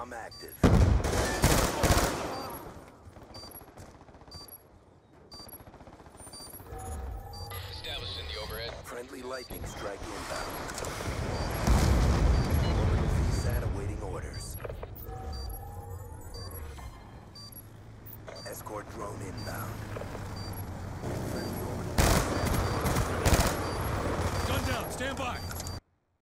Bomb active. Establishing the overhead. Friendly lightning strike inbound. Orbital VSAT awaiting orders. Escort drone inbound. Friendly orbital Gun down, stand by.